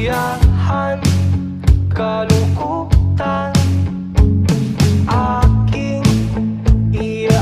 kasihan kalungkutan aking ia